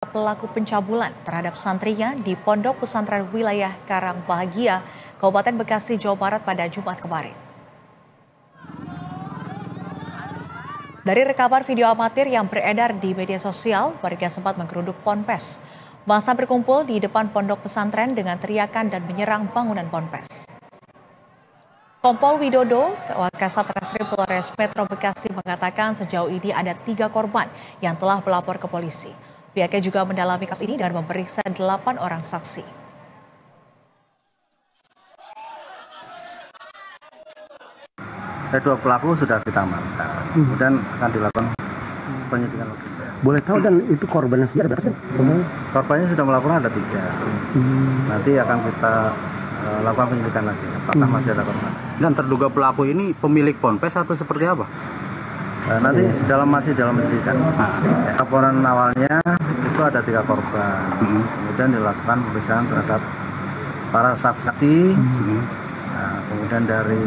pelaku pencabulan terhadap santrinya di Pondok Pesantren Wilayah Karang Bahagia, Kabupaten Bekasi, Jawa Barat pada Jumat kemarin. Dari rekaman video amatir yang beredar di media sosial, warga sempat menggeruduk Ponpes. Masa berkumpul di depan pondok pesantren dengan teriakan dan menyerang bangunan Ponpes. Kompol Widodo, Wakasat Reskrim Polres Metro Bekasi mengatakan sejauh ini ada tiga korban yang telah melapor ke polisi. Pihaknya juga mendalami kasus ini dan memeriksa delapan orang saksi. Dua pelaku sudah kita amankan, kemudian akan dilakukan penyidikan. Boleh tahu dan itu korbannya sendiri berapa sih? Korbannya sudah melaporkan ada tiga. Nanti akan kita uh, lakukan penyidikan lagi. Apakah masih ada korban? Dan terduga pelaku ini pemilik ponpes atau seperti apa? Uh, nanti dalam masih dalam penyidikan. Ya, laporan awalnya itu ada tiga korban. Kemudian dilakukan pemeriksaan terhadap para saksi. Nah, kemudian dari